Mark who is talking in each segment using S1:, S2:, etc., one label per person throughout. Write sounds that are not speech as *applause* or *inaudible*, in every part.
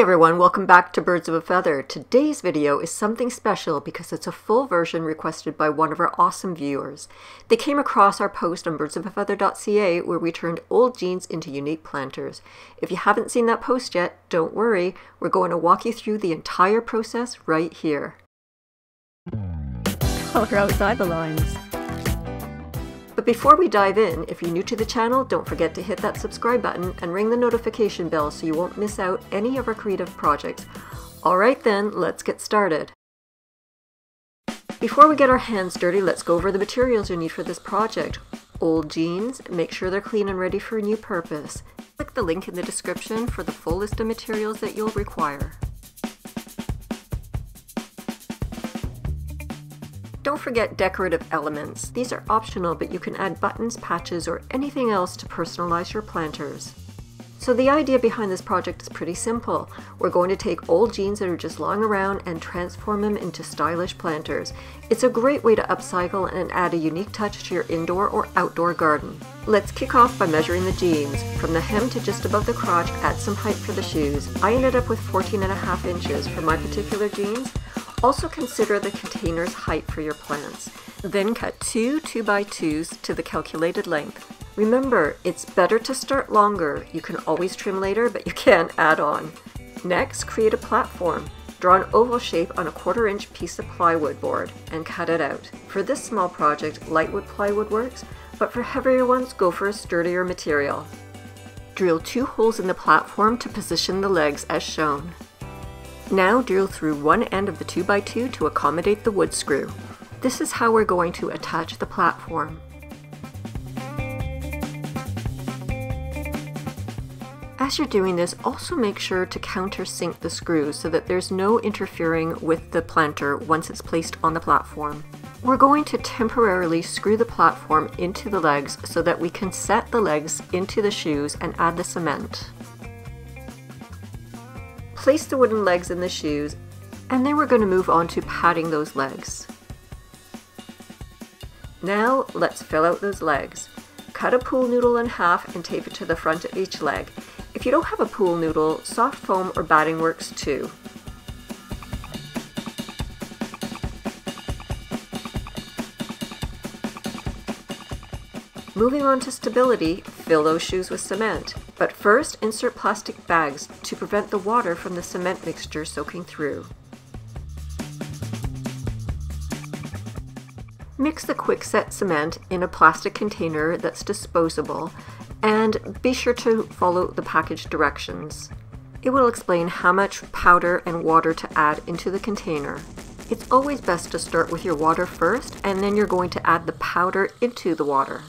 S1: Hey everyone, welcome back to Birdz of a Feather. Today's video is something special because it's a full version requested by one of our awesome viewers. They came across our post on birdzofafeather.ca where we turned old jeans into unique planters. If you haven't seen that post yet, don't worry, we're going to walk you through the entire process right here.
S2: Color outside the lines.
S1: But before we dive in, if you're new to the channel, don't forget to hit that subscribe button and ring the notification bell so you won't miss out any of our creative projects. Alright then, let's get started. Before we get our hands dirty, let's go over the materials you need for this project. Old jeans, make sure they're clean and ready for a new purpose. Click the link in the description for the full list of materials that you'll require. Don't forget decorative elements. These are optional, but you can add buttons, patches, or anything else to personalize your planters. So the idea behind this project is pretty simple. We're going to take old jeans that are just lying around and transform them into stylish planters. It's a great way to upcycle and add a unique touch to your indoor or outdoor garden. Let's kick off by measuring the jeans. From the hem to just above the crotch, add some height for the shoes. I ended up with 14 and a half inches for my particular jeans. Also consider the container's height for your plants. Then cut two 2x2s to the calculated length. Remember, it's better to start longer. You can always trim later, but you can add on. Next, create a platform. Draw an oval shape on a quarter inch piece of plywood board and cut it out. For this small project, lightwood plywood works, but for heavier ones, go for a sturdier material. Drill two holes in the platform to position the legs as shown. Now drill through one end of the 2x2 to accommodate the wood screw. This is how we're going to attach the platform. As you're doing this, also make sure to countersink the screws so that there's no interfering with the planter once it's placed on the platform. We're going to temporarily screw the platform into the legs so that we can set the legs into the shoes and add the cement. Place the wooden legs in the shoes, and then we're going to move on to padding those legs. Now let's fill out those legs. Cut a pool noodle in half and tape it to the front of each leg. If you don't have a pool noodle, soft foam or batting works too. Moving on to stability, fill those shoes with cement. But first, insert plastic bags to prevent the water from the cement mixture soaking through. Mix the quickset cement in a plastic container that's disposable and be sure to follow the package directions. It will explain how much powder and water to add into the container. It's always best to start with your water first and then you're going to add the powder into the water.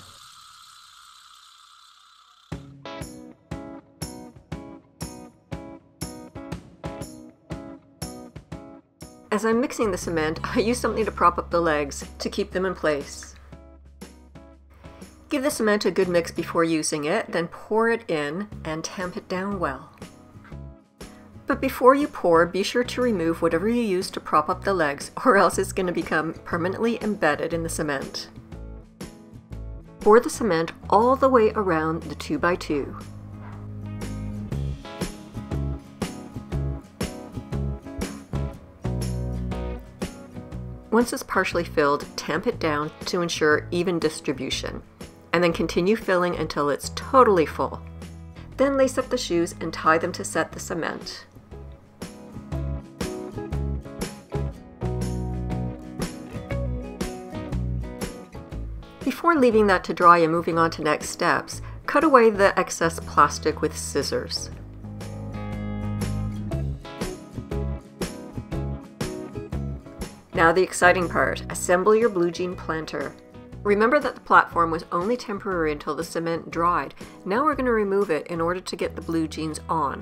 S1: As I'm mixing the cement, *laughs* I use something to prop up the legs to keep them in place. Give the cement a good mix before using it, then pour it in and tamp it down well. But before you pour, be sure to remove whatever you use to prop up the legs *laughs* or else it's going to become permanently embedded in the cement. Pour the cement all the way around the 2x2. Once it's partially filled, tamp it down to ensure even distribution, and then continue filling until it's totally full. Then lace up the shoes and tie them to set the cement. Before leaving that to dry and moving on to next steps, cut away the excess plastic with scissors. Now the exciting part, assemble your blue jean planter. Remember that the platform was only temporary until the cement dried. Now we're going to remove it in order to get the blue jeans on.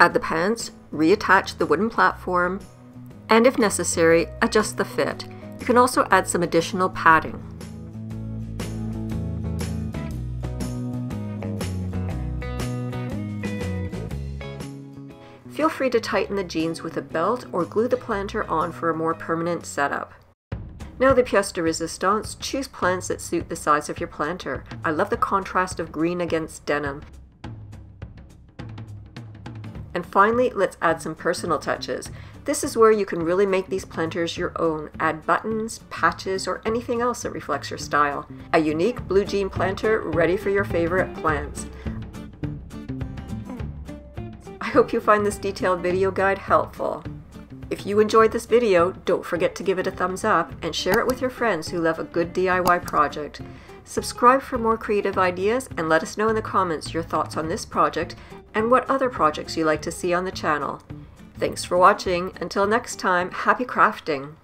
S1: Add the pants, reattach the wooden platform, and if necessary, adjust the fit. You can also add some additional padding. Feel free to tighten the jeans with a belt or glue the planter on for a more permanent setup. Now the pièce de résistance, choose plants that suit the size of your planter. I love the contrast of green against denim. And finally, let's add some personal touches. This is where you can really make these planters your own. Add buttons, patches, or anything else that reflects your style. A unique blue jean planter ready for your favorite plants. I hope you find this detailed video guide helpful. If you enjoyed this video, don't forget to give it a thumbs up and share it with your friends who love a good DIY project. Subscribe for more creative ideas and let us know in the comments your thoughts on this project and what other projects you like to see on the channel. Thanks for watching. Until next time, happy crafting!